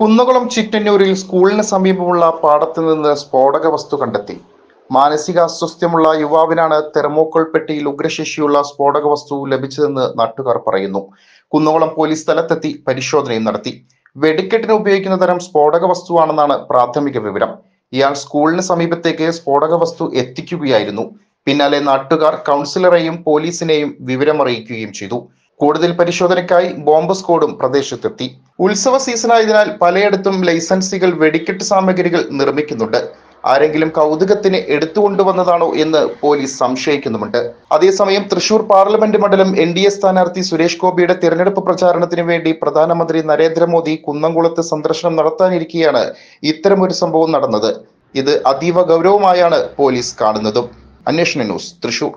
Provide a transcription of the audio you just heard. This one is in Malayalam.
കുന്നകുളം ചിറ്റന്നൂരിൽ സ്കൂളിന് സമീപമുള്ള പാടത്ത് നിന്ന് സ്ഫോടക വസ്തു കണ്ടെത്തി. മാനസികാസ്വസ്ഥ്യമുള്ള യുവാവിനാണ് തെർമോക്കോൾ പെട്ടിയിൽ ഉഗ്രശേഷിയുള്ള സ്ഫോടക വസ്തു ലഭിച്ചതെന്ന് നാട്ടുകാർ പറയുന്നു. കുന്നകുളം പോലീസ് സ്ഥലത്തെത്തി പരിശോധനയും നടത്തി. വെടിക്കെട്ടിന് ഉപയോഗിക്കുന്ന തരം സ്ഫോടക വസ്തുവാണെന്നാണ് പ്രാഥമിക വിവരം. ഇയാൾ സ്കൂളിന് സമീപത്തേക്ക് സ്ഫോടക വസ്തു എത്തിക്കുകയായിരുന്നു. പിന്നാലെ നാട്ടുകാർ കൗൺസിലറെയും പോലീസിനെയും വിവരമറിയിക്കുകയും ചെയ്തു. കൂടുതൽ പരിശോധനയ്ക്കായി ബോംബ് സ്ക്വാഡും പ്രദേശത്തെത്തി. ഉത്സവ സീസണായതിനാൽ പലയിടത്തും ലൈസൻസികൾ വെടിക്കെട്ട് സാമഗ്രികൾ നിർമ്മിക്കുന്നുണ്ട്. ആരെങ്കിലും കൗതുകത്തിന് എടുത്തുകൊണ്ടുവന്നതാണോ എന്ന് പോലീസ് സംശയിക്കുന്നുമുണ്ട്. അതേസമയം തൃശൂർ പാർലമെന്റ് മണ്ഡലം എൻ ഡി എ സ്ഥാനാർത്ഥി സുരേഷ് ഗോപിയുടെ തെരഞ്ഞെടുപ്പ് പ്രചാരണത്തിന് വേണ്ടി പ്രധാനമന്ത്രി നരേന്ദ്രമോദി കുന്നംകുളത്ത് സന്ദർശനം നടത്താനിരിക്കെയാണ് ഇത്തരമൊരു സംഭവം നടന്നത്. ഇത് അതീവ ഗൗരവമായാണ് പോലീസ് കാണുന്നതും. അന്വേഷണ ന്യൂസ് തൃശൂർ.